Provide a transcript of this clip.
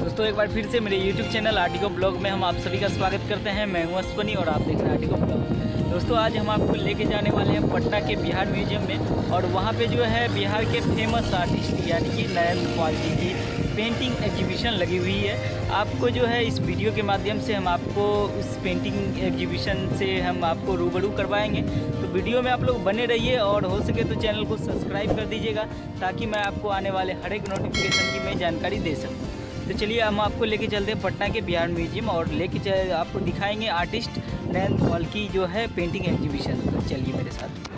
दोस्तों, एक बार फिर से मेरे YouTube चैनल आर्टिको ब्लॉग में हम आप सभी का स्वागत करते हैं। मैं हूँ अश्वनी और आप देख रहे हैं आर्टिको ब्लॉग। दोस्तों, आज हम आपको लेके जाने वाले हैं पटना के बिहार म्यूज़ियम में और वहाँ पे जो है बिहार के फ़ेमस आर्टिस्ट यानी कि नयन पाल जी की पेंटिंग एग्जीबिशन लगी हुई है। आपको जो है इस वीडियो के माध्यम से हम आपको उस पेंटिंग एग्जीबिशन से हम आपको रूबरू करवाएँगे। तो वीडियो में आप लोग बने रहिए और हो सके तो चैनल को सब्सक्राइब कर दीजिएगा ताकि मैं आपको आने वाले हर एक नोटिफिकेशन की मैं जानकारी दे सकूँ। तो चलिए हम आपको लेके चलते हैं पटना के बिहार म्यूज़ियम और लेके आपको दिखाएँगे आर्टिस्ट नैन पॉल की जो है पेंटिंग एग्जीबिशन तो चलिए मेरे साथ।